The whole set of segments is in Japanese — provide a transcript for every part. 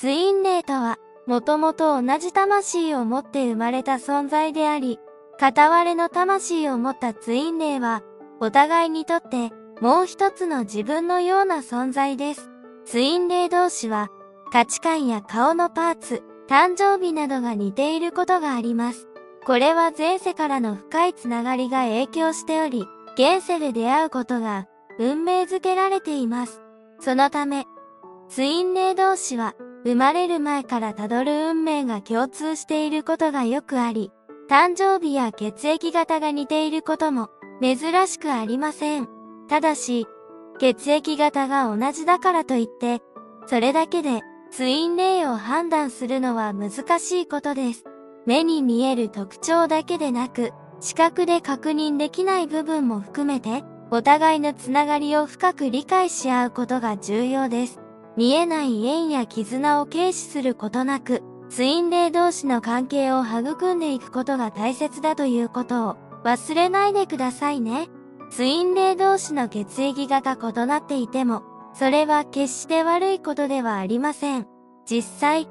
ツイン霊とは、もともと同じ魂を持って生まれた存在であり、片割れの魂を持ったツイン霊は、お互いにとってもう一つの自分のような存在です。ツイン霊同士は、価値観や顔のパーツ、誕生日などが似ていることがあります。これは前世からの深いつながりが影響しており、現世で出会うことが運命づけられています。そのため、ツイン霊同士は生まれる前からたどる運命が共通していることがよくあり、誕生日や血液型が似ていることも珍しくありません。ただし、血液型が同じだからといって、それだけでツイン霊を判断するのは難しいことです。目に見える特徴だけでなく、視覚で確認できない部分も含めて、お互いのつながりを深く理解し合うことが重要です。見えない縁や絆を軽視することなく、ツイン霊同士の関係を育んでいくことが大切だということを忘れないでくださいね。ツイン霊同士の血液型が異なっていても、それは決して悪いことではありません。実際、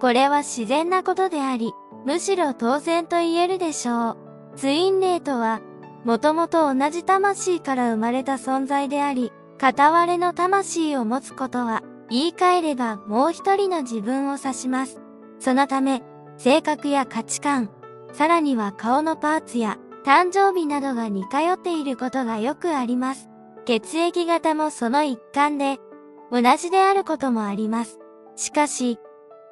これは自然なことであり、むしろ当然と言えるでしょう。ツイン霊とは、もともと同じ魂から生まれた存在であり、片割れの魂を持つことは、言い換えればもう一人の自分を指します。そのため、性格や価値観、さらには顔のパーツや誕生日などが似通っていることがよくあります。血液型もその一環で、同じであることもあります。しかし、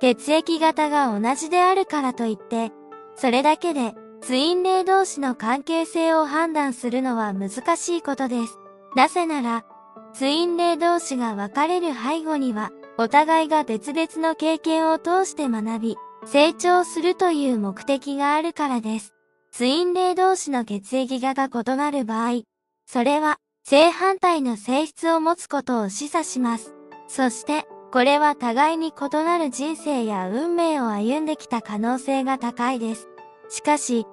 血液型が同じであるからといって、それだけでツイン霊同士の関係性を判断するのは難しいことです。なぜなら、ツイン霊同士が別れる背後には、お互いが別々の経験を通して学び、成長するという目的があるからです。ツイン霊同士の血液型が異なる場合、それは正反対の性質を持つことを示唆します。そして、これは互いに異なる人生や運命を歩んできた可能性が高いです。しかし、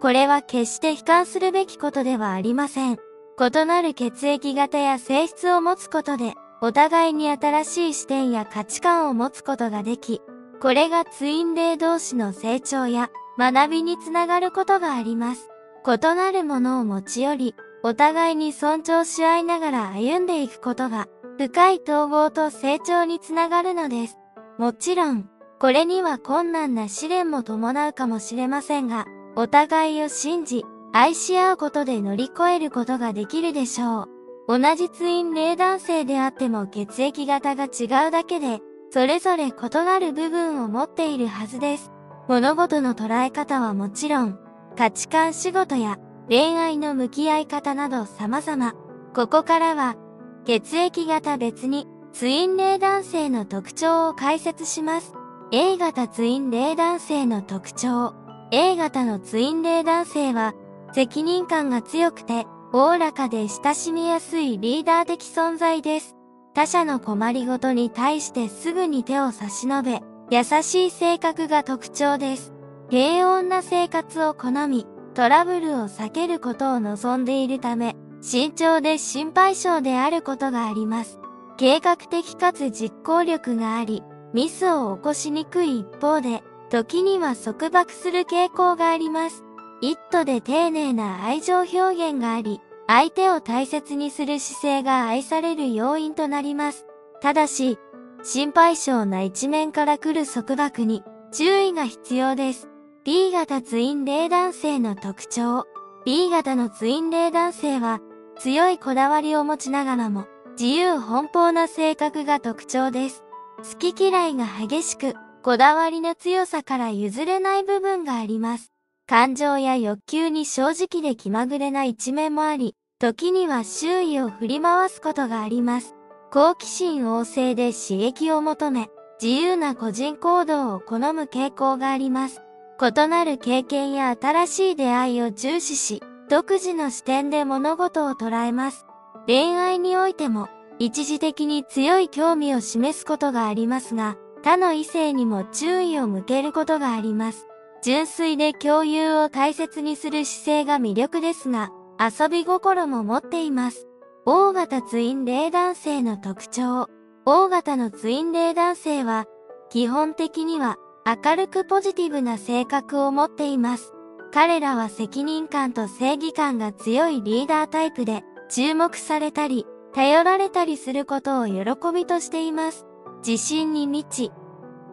これは決して悲観するべきことではありません。異なる血液型や性質を持つことで、お互いに新しい視点や価値観を持つことができ、これがツイン霊同士の成長や学びにつながることがあります。異なるものを持ち寄り、お互いに尊重し合いながら歩んでいくことが、深い統合と成長につながるのです。もちろん、これには困難な試練も伴うかもしれませんが、お互いを信じ、愛し合うことで乗り越えることができるでしょう。同じツイン霊男性であっても血液型が違うだけで、それぞれ異なる部分を持っているはずです。物事の捉え方はもちろん、価値観仕事や恋愛の向き合い方など様々。ここからは、血液型別にツイン霊男性の特徴を解説します。A 型ツイン霊男性の特徴。A 型のツイン霊男性は、責任感が強くて、おおらかで親しみやすいリーダー的存在です。他者の困りごとに対してすぐに手を差し伸べ、優しい性格が特徴です。平穏な生活を好み、トラブルを避けることを望んでいるため、慎重で心配性であることがあります。計画的かつ実行力があり、ミスを起こしにくい一方で、時には束縛する傾向があります。一途で丁寧な愛情表現があり、相手を大切にする姿勢が愛される要因となります。ただし、心配性な一面から来る束縛に注意が必要です。B 型ツイン霊男性の特徴。B 型のツイン霊男性は強いこだわりを持ちながらも自由奔放な性格が特徴です。好き嫌いが激しく、こだわりの強さから譲れない部分があります。感情や欲求に正直で気まぐれな一面もあり、時には周囲を振り回すことがあります。好奇心旺盛で刺激を求め、自由な個人行動を好む傾向があります。異なる経験や新しい出会いを重視し、独自の視点で物事を捉えます。恋愛においても、一時的に強い興味を示すことがありますが、他の異性にも注意を向けることがあります。純粋で共有を大切にする姿勢が魅力ですが、遊び心も持っています。大型ツイン霊男性の特徴。大型のツイン霊男性は、基本的には明るくポジティブな性格を持っています。彼らは責任感と正義感が強いリーダータイプで、注目されたり、頼られたりすることを喜びとしています。自信に満ち、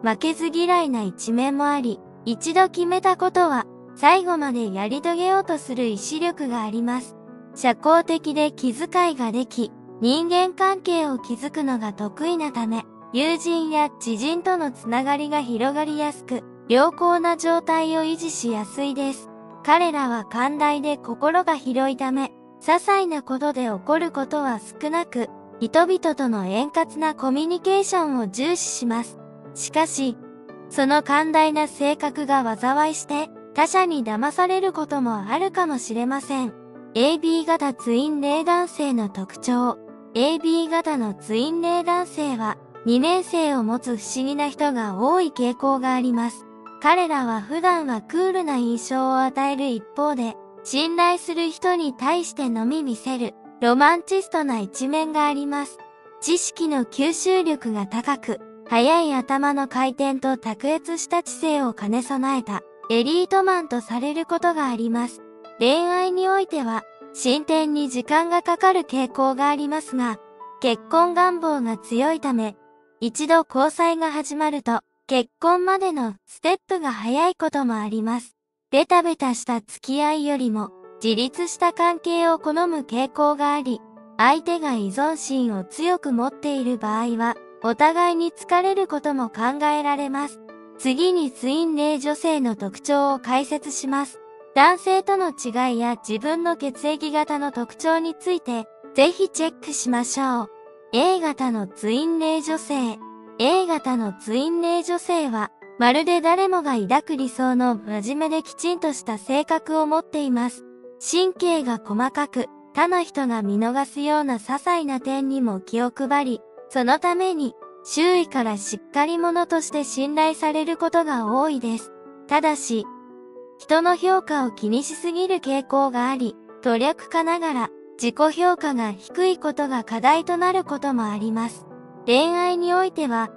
負けず嫌いな一面もあり、一度決めたことは、最後までやり遂げようとする意志力があります。社交的で気遣いができ、人間関係を築くのが得意なため、友人や知人とのつながりが広がりやすく、良好な状態を維持しやすいです。彼らは寛大で心が広いため、些細なことで起こることは少なく、人々との円滑なコミュニケーションを重視します。しかし、その寛大な性格が災いして、他者に騙されることもあるかもしれません。AB 型ツインレイ男性の特徴。AB 型のツインレイ男性は、2年生を持つ不思議な人が多い傾向があります。彼らは普段はクールな印象を与える一方で、信頼する人に対してのみ見せる、ロマンチストな一面があります。知識の吸収力が高く、速い頭の回転と卓越した知性を兼ね備えた、エリートマンとされることがあります。恋愛においては、進展に時間がかかる傾向がありますが、結婚願望が強いため、一度交際が始まると、結婚までのステップが早いこともあります。ベタベタした付き合いよりも、自立した関係を好む傾向があり、相手が依存心を強く持っている場合は、お互いに疲れることも考えられます。次にツインレイ女性の特徴を解説します。男性との違いや自分の血液型の特徴について、ぜひチェックしましょう。A 型のツインレイ女性。A 型のツインレイ女性は、まるで誰もが抱く理想の真面目できちんとした性格を持っています。神経が細かく、他の人が見逃すような些細な点にも気を配り、そのために、周囲からしっかり者として信頼されることが多いです。ただし、人の評価を気にしすぎる傾向があり、努力家ながら自己評価が低いことが課題となることもあります。恋愛においては、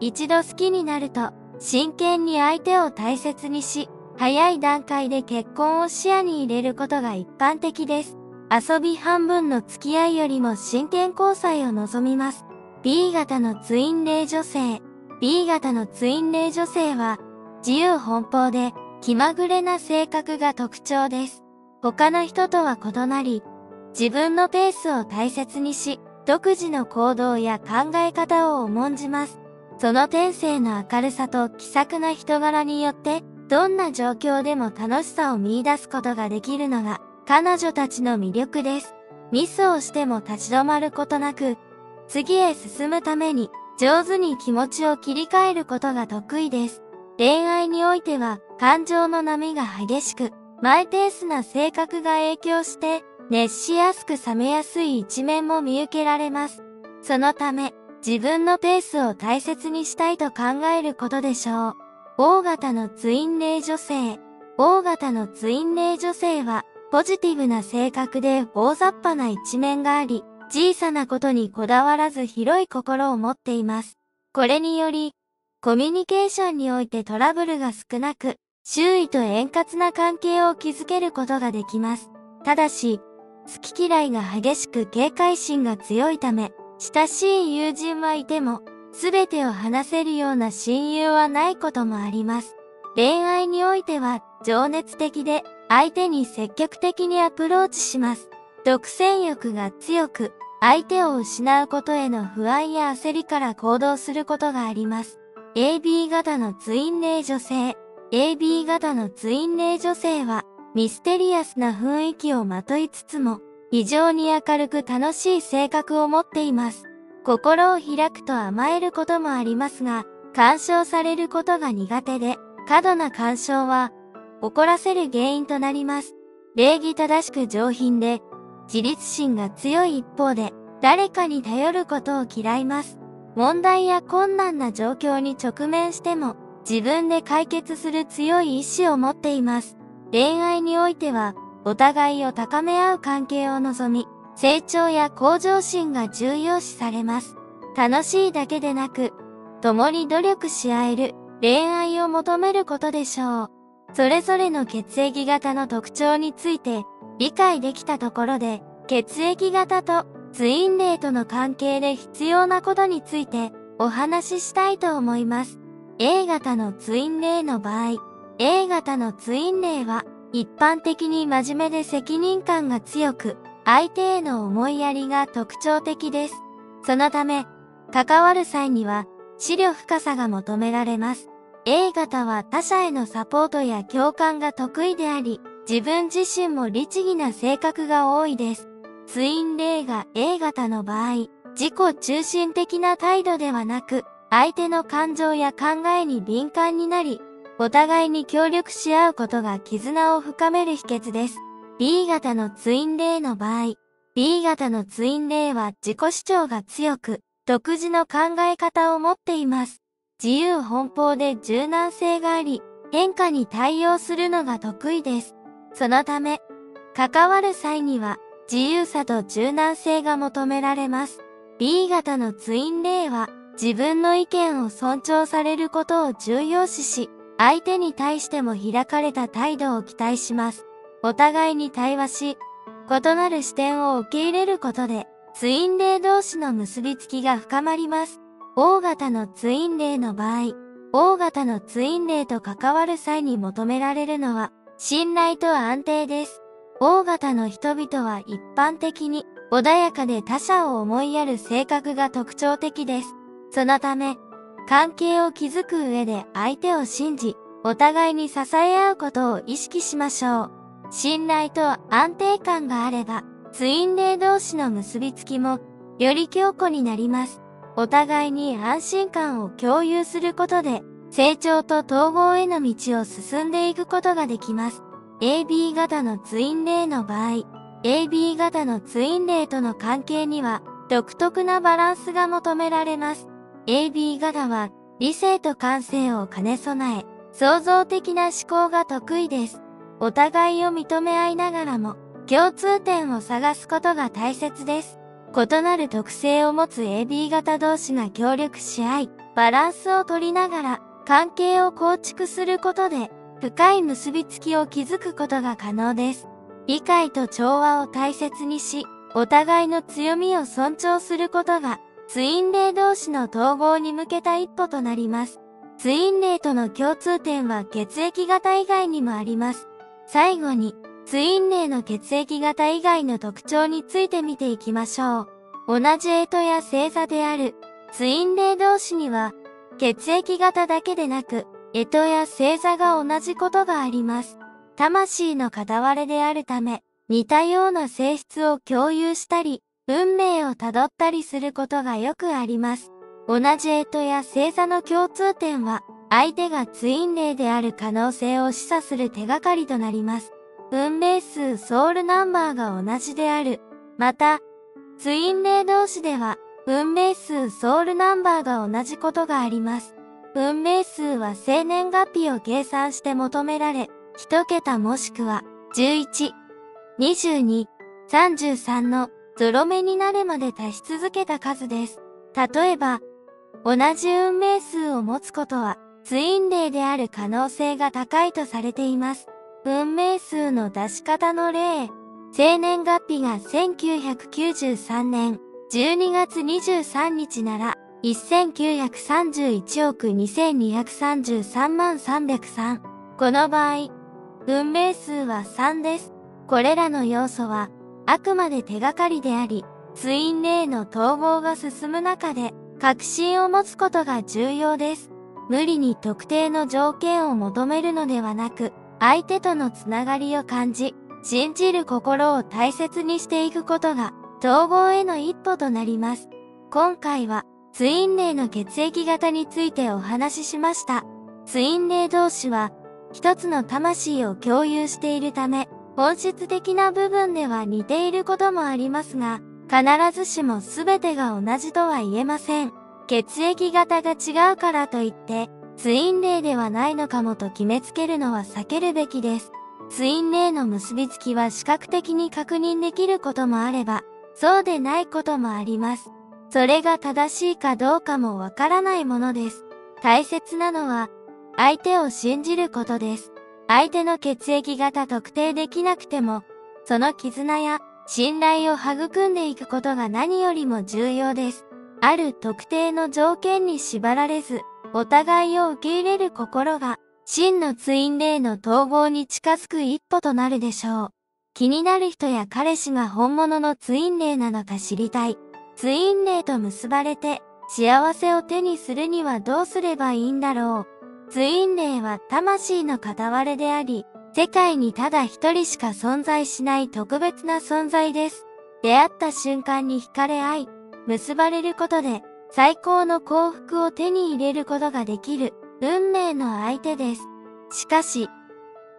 一度好きになると、真剣に相手を大切にし、早い段階で結婚を視野に入れることが一般的です。遊び半分の付き合いよりも真剣交際を望みます。B 型のツインレイ女性。B 型のツインレイ女性は、自由奔放で気まぐれな性格が特徴です。他の人とは異なり、自分のペースを大切にし、独自の行動や考え方を重んじます。その天性の明るさと気さくな人柄によって、どんな状況でも楽しさを見出すことができるのが、彼女たちの魅力です。ミスをしても立ち止まることなく、次へ進むために、上手に気持ちを切り替えることが得意です。恋愛においては、感情の波が激しく、マイペースな性格が影響して、熱しやすく冷めやすい一面も見受けられます。そのため、自分のペースを大切にしたいと考えることでしょう。大型のツインレイ女性。大型のツインレイ女性は、ポジティブな性格で大雑把な一面があり、小さなことにこだわらず広い心を持っています。これにより、コミュニケーションにおいてトラブルが少なく、周囲と円滑な関係を築けることができます。ただし、好き嫌いが激しく警戒心が強いため、親しい友人はいても、すべてを話せるような親友はないこともあります。恋愛においては、情熱的で、相手に積極的にアプローチします。独占欲が強く、相手を失うことへの不安や焦りから行動することがあります。AB 型のツインレイ女性。AB 型のツインレイ女性は、ミステリアスな雰囲気をまといつつも、非常に明るく楽しい性格を持っています。心を開くと甘えることもありますが、干渉されることが苦手で、過度な干渉は、怒らせる原因となります。礼儀正しく上品で、自立心が強い一方で、誰かに頼ることを嫌います。問題や困難な状況に直面しても、自分で解決する強い意志を持っています。恋愛においては、お互いを高め合う関係を望み、成長や向上心が重要視されます。楽しいだけでなく、共に努力し合える恋愛を求めることでしょう。それぞれの血液型の特徴について理解できたところで、血液型とツインレイとの関係で必要なことについてお話ししたいと思います。A 型のツインレイの場合、A 型のツインレイは一般的に真面目で責任感が強く、相手への思いやりが特徴的です。そのため、関わる際には、資料深さが求められます。A 型は他者へのサポートや共感が得意であり、自分自身も律儀な性格が多いです。ツインレイが A 型の場合、自己中心的な態度ではなく、相手の感情や考えに敏感になり、お互いに協力し合うことが絆を深める秘訣です。B 型のツインレイの場合、B 型のツインレイは自己主張が強く、独自の考え方を持っています。自由奔放で柔軟性があり、変化に対応するのが得意です。そのため、関わる際には自由さと柔軟性が求められます。B 型のツインレイは自分の意見を尊重されることを重要視し、相手に対しても開かれた態度を期待します。お互いに対話し、異なる視点を受け入れることで、ツインレイ同士の結びつきが深まります。O 型のツインレイの場合、O 型のツインレイと関わる際に求められるのは、信頼と安定です。O 型の人々は一般的に穏やかで他者を思いやる性格が特徴的です。そのため、関係を築く上で相手を信じ、お互いに支え合うことを意識しましょう。信頼と安定感があれば、ツインレイ同士の結びつきも、より強固になります。お互いに安心感を共有することで、成長と統合への道を進んでいくことができます。AB 型のツインレイの場合、AB 型のツインレイとの関係には、独特なバランスが求められます。AB 型は、理性と感性を兼ね備え、創造的な思考が得意です。お互いを認め合いながらも、共通点を探すことが大切です。異なる特性を持つ AB 型同士が協力し合い、バランスを取りながら、関係を構築することで、深い結びつきを築くことが可能です。理解と調和を大切にし、お互いの強みを尊重することが、ツインレイ同士の統合に向けた一歩となります。ツインレイとの共通点は血液型以外にもあります。最後に、ツインレイの血液型以外の特徴について見ていきましょう。同じ干支や星座であるツインレイ同士には、血液型だけでなく、干支や星座が同じことがあります。魂の片割れであるため、似たような性質を共有したり、運命をたどったりすることがよくあります。同じ干支や星座の共通点は、相手がツインレイである可能性を示唆する手がかりとなります。運命数ソウルナンバーが同じである。また、ツインレイ同士では、運命数ソウルナンバーが同じことがあります。運命数は生年月日を計算して求められ、一桁もしくは、11、22、33のゾロ目になるまで足し続けた数です。例えば、同じ運命数を持つことは、ツインレイである可能性が高いとされています。運命数の出し方の例、生年月日が1993年12月23日なら、1931億2233万303。この場合、運命数は3です。これらの要素は、あくまで手がかりであり、ツインレイの統合が進む中で、確信を持つことが重要です。無理に特定の条件を求めるのではなく、相手とのつながりを感じ、信じる心を大切にしていくことが、統合への一歩となります。今回は、ツインレイの血液型についてお話ししました。ツインレイ同士は、一つの魂を共有しているため、本質的な部分では似ていることもありますが、必ずしも全てが同じとは言えません。血液型が違うからといって、ツインレイではないのかもと決めつけるのは避けるべきです。ツインレイの結びつきは視覚的に確認できることもあれば、そうでないこともあります。それが正しいかどうかもわからないものです。大切なのは、相手を信じることです。相手の血液型特定できなくても、その絆や信頼を育んでいくことが何よりも重要です。ある特定の条件に縛られず、お互いを受け入れる心が、真のツインレイの統合に近づく一歩となるでしょう。気になる人や彼氏が本物のツインレイなのか知りたい。ツインレイと結ばれて、幸せを手にするにはどうすればいいんだろう。ツインレイは魂の片割れであり、世界にただ一人しか存在しない特別な存在です。出会った瞬間に惹かれ合い、結ばれることで最高の幸福を手に入れることができる運命の相手です。しかし、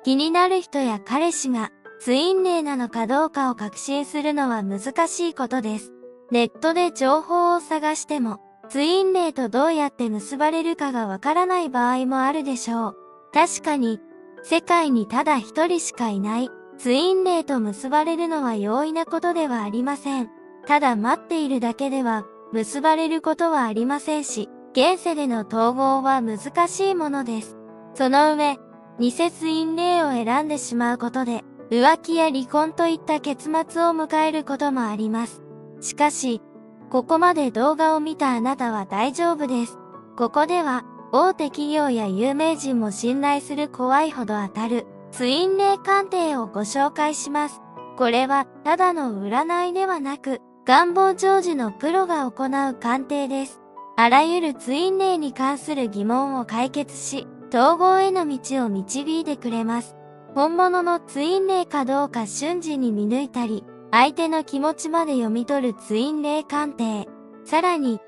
気になる人や彼氏がツインレイなのかどうかを確信するのは難しいことです。ネットで情報を探してもツインレイとどうやって結ばれるかがわからない場合もあるでしょう。確かに、世界にただ一人しかいないツインレイと結ばれるのは容易なことではありません。ただ待っているだけでは結ばれることはありませんし、現世での統合は難しいものです。その上、偽ツインレイを選んでしまうことで、浮気や離婚といった結末を迎えることもあります。しかし、ここまで動画を見たあなたは大丈夫です。ここでは、大手企業や有名人も信頼する怖いほど当たる、ツインレイ鑑定をご紹介します。これは、ただの占いではなく、願望成就のプロが行う鑑定です。あらゆるツインレイに関する疑問を解決し、統合への道を導いてくれます。本物のツインレイかどうか瞬時に見抜いたり、相手の気持ちまで読み取るツインレイ鑑定。さらに、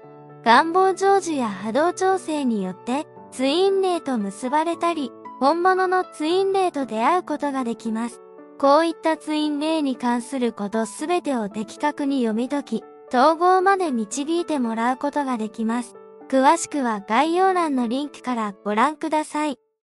願望成就や波動調整によって、ツインレイと結ばれたり、本物のツインレイと出会うことができます。こういったツインレイに関することすべてを的確に読み解き、統合まで導いてもらうことができます。詳しくは概要欄のリンクからご覧ください。